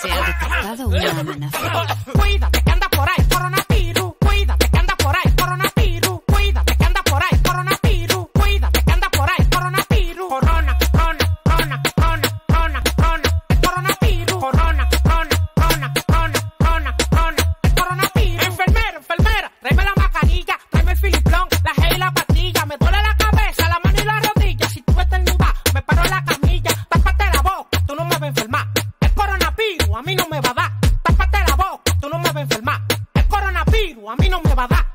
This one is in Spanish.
Se ha detectado una amenaza. ¡Cuídate! a mí no me va a dar.